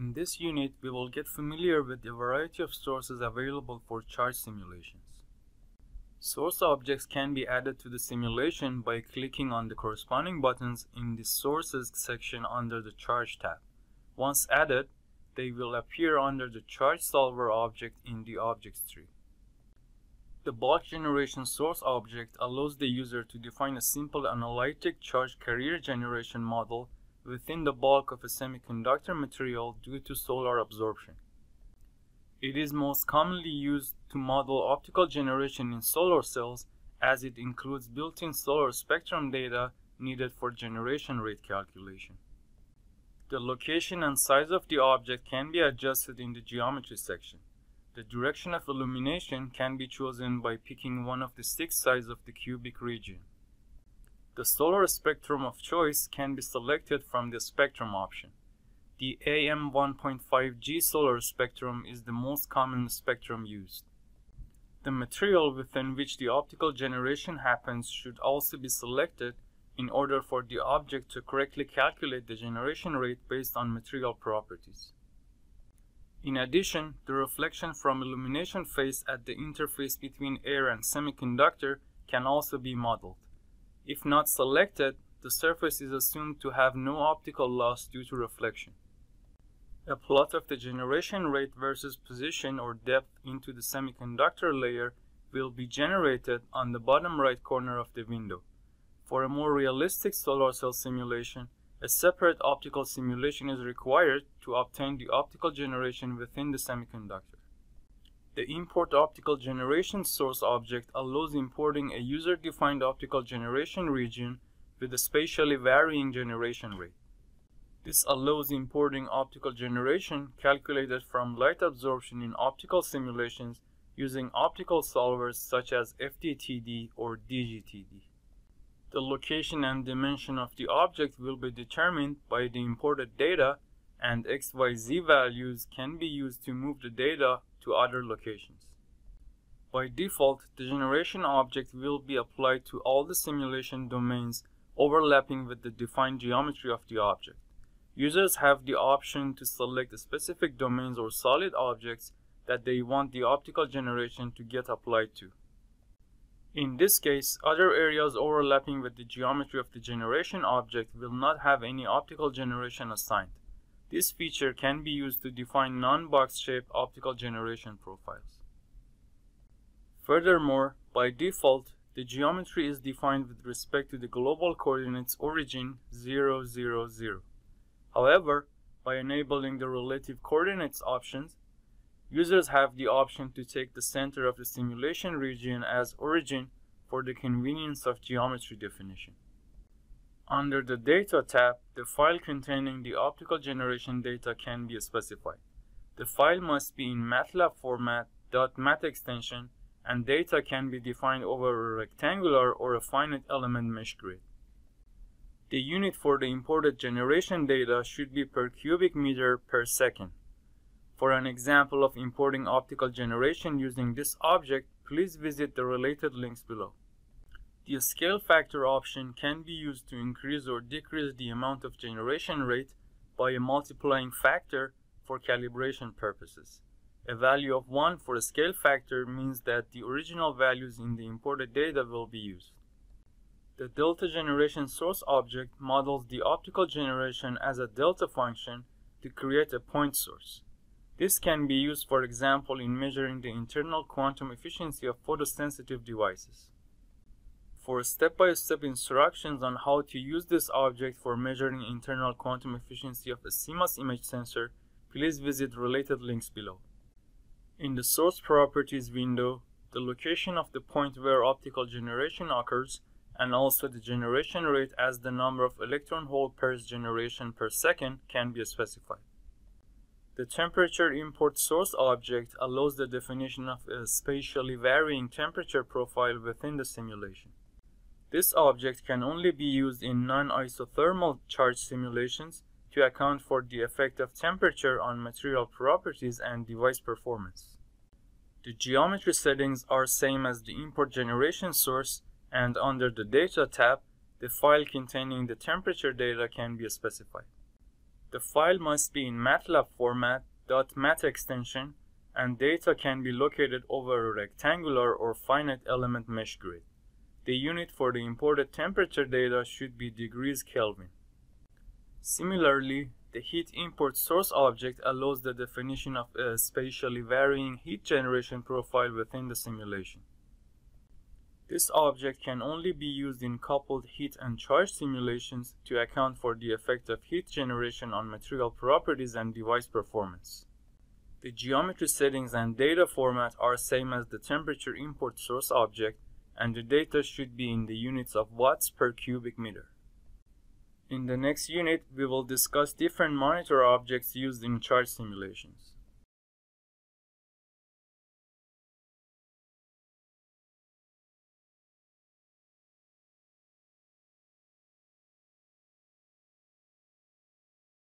In this unit, we will get familiar with the variety of sources available for charge simulations. Source objects can be added to the simulation by clicking on the corresponding buttons in the Sources section under the Charge tab. Once added, they will appear under the Charge Solver object in the Objects tree. The bulk generation source object allows the user to define a simple analytic charge carrier generation model within the bulk of a semiconductor material due to solar absorption. It is most commonly used to model optical generation in solar cells as it includes built-in solar spectrum data needed for generation rate calculation. The location and size of the object can be adjusted in the geometry section. The direction of illumination can be chosen by picking one of the six sides of the cubic region. The solar spectrum of choice can be selected from the spectrum option. The AM1.5G solar spectrum is the most common spectrum used. The material within which the optical generation happens should also be selected in order for the object to correctly calculate the generation rate based on material properties. In addition, the reflection from illumination phase at the interface between air and semiconductor can also be modeled. If not selected, the surface is assumed to have no optical loss due to reflection. A plot of the generation rate versus position or depth into the semiconductor layer will be generated on the bottom right corner of the window. For a more realistic solar cell simulation, a separate optical simulation is required to obtain the optical generation within the semiconductor. The import optical generation source object allows importing a user-defined optical generation region with a spatially varying generation rate. This allows importing optical generation calculated from light absorption in optical simulations using optical solvers such as FDTD or DGTD. The location and dimension of the object will be determined by the imported data and XYZ values can be used to move the data to other locations. By default, the generation object will be applied to all the simulation domains overlapping with the defined geometry of the object. Users have the option to select specific domains or solid objects that they want the optical generation to get applied to. In this case, other areas overlapping with the geometry of the generation object will not have any optical generation assigned. This feature can be used to define non-box shaped optical generation profiles. Furthermore, by default, the geometry is defined with respect to the global coordinates origin 0, 0, 0. However, by enabling the relative coordinates options, users have the option to take the center of the simulation region as origin for the convenience of geometry definition. Under the Data tab, the file containing the optical generation data can be specified. The file must be in MATLAB format, .mat extension, and data can be defined over a rectangular or a finite element mesh grid. The unit for the imported generation data should be per cubic meter per second. For an example of importing optical generation using this object, please visit the related links below. The scale factor option can be used to increase or decrease the amount of generation rate by a multiplying factor for calibration purposes. A value of 1 for a scale factor means that the original values in the imported data will be used. The delta generation source object models the optical generation as a delta function to create a point source. This can be used, for example, in measuring the internal quantum efficiency of photosensitive devices. For step-by-step -step instructions on how to use this object for measuring internal quantum efficiency of a CMOS image sensor, please visit related links below. In the Source Properties window, the location of the point where optical generation occurs and also the generation rate as the number of electron hole pairs generation per second can be specified. The temperature import source object allows the definition of a spatially varying temperature profile within the simulation. This object can only be used in non-isothermal charge simulations to account for the effect of temperature on material properties and device performance. The geometry settings are same as the import generation source and under the Data tab, the file containing the temperature data can be specified. The file must be in MATLAB format, .mat extension, and data can be located over a rectangular or finite element mesh grid. The unit for the imported temperature data should be degrees Kelvin. Similarly, the heat import source object allows the definition of a spatially varying heat generation profile within the simulation. This object can only be used in coupled heat and charge simulations to account for the effect of heat generation on material properties and device performance. The geometry settings and data format are same as the temperature import source object and the data should be in the units of watts per cubic meter. In the next unit, we will discuss different monitor objects used in charge simulations.